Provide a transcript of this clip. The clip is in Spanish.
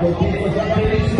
Porque